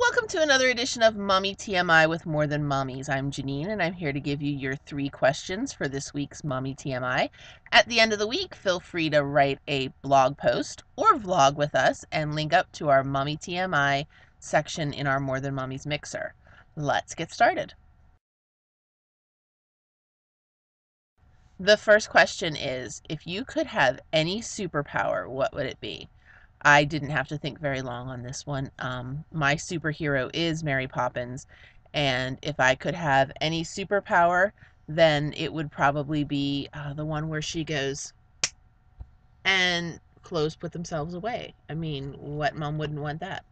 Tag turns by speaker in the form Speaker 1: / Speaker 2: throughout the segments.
Speaker 1: Welcome to another edition of Mommy TMI with More Than Mommies. I'm Janene and I'm here to give you your three questions for this week's Mommy TMI. At the end of the week, feel free to write a blog post or vlog with us and link up to our Mommy TMI section in our More Than Mommies mixer. Let's get started. The first question is If you could have any superpower, what would it be? I didn't have to think very long on this one. Um, my superhero is Mary Poppins, and if I could have any superpower, then it would probably be uh, the one where she goes and clothes put themselves away. I mean, what mom wouldn't want that,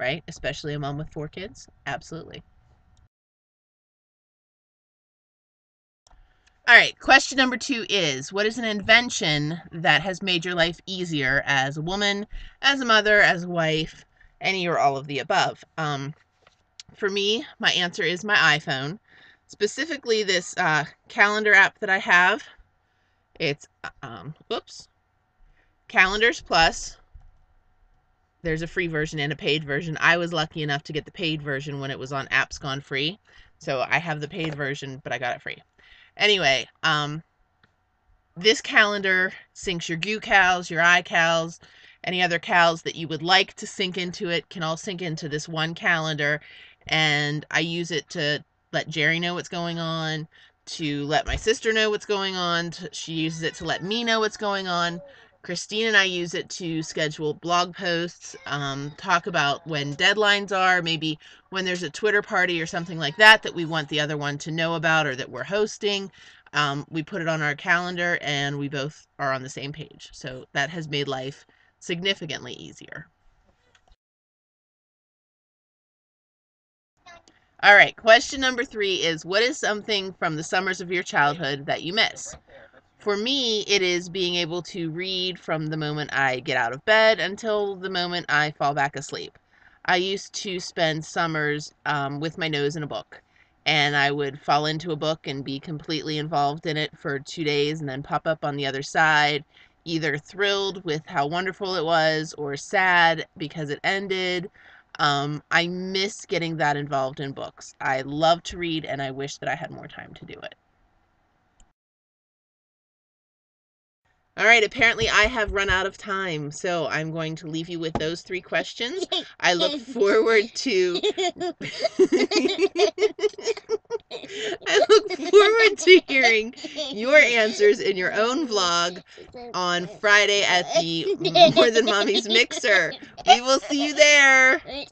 Speaker 1: right? Especially a mom with four kids? Absolutely. All right, question number two is What is an invention that has made your life easier as a woman, as a mother, as a wife, any or all of the above? Um, for me, my answer is my iPhone, specifically this uh, calendar app that I have. It's, um, whoops, Calendars Plus. There's a free version and a paid version. I was lucky enough to get the paid version when it was on Apps Gone Free. So I have the paid version, but I got it free. Anyway, um, this calendar syncs your GooCals, your iCals, any other cals that you would like to sync into it can all sync into this one calendar. And I use it to let Jerry know what's going on, to let my sister know what's going on. She uses it to let me know what's going on. Christine and I use it to schedule blog posts, um, talk about when deadlines are, maybe when there's a Twitter party or something like that that we want the other one to know about or that we're hosting. Um, we put it on our calendar and we both are on the same page. So that has made life significantly easier. All right, question number three is What is something from the summers of your childhood that you miss? For me, it is being able to read from the moment I get out of bed until the moment I fall back asleep. I used to spend summers um, with my nose in a book, and I would fall into a book and be completely involved in it for two days and then pop up on the other side, either thrilled with how wonderful it was or sad because it ended. Um, I miss getting that involved in books. I love to read, and I wish that I had more time to do it. All right, apparently I have run out of time, so I'm going to leave you with those three questions. I look forward to I look forward to hearing your answers in your own vlog on Friday at the More Than Mommies Mixer. We will see you there.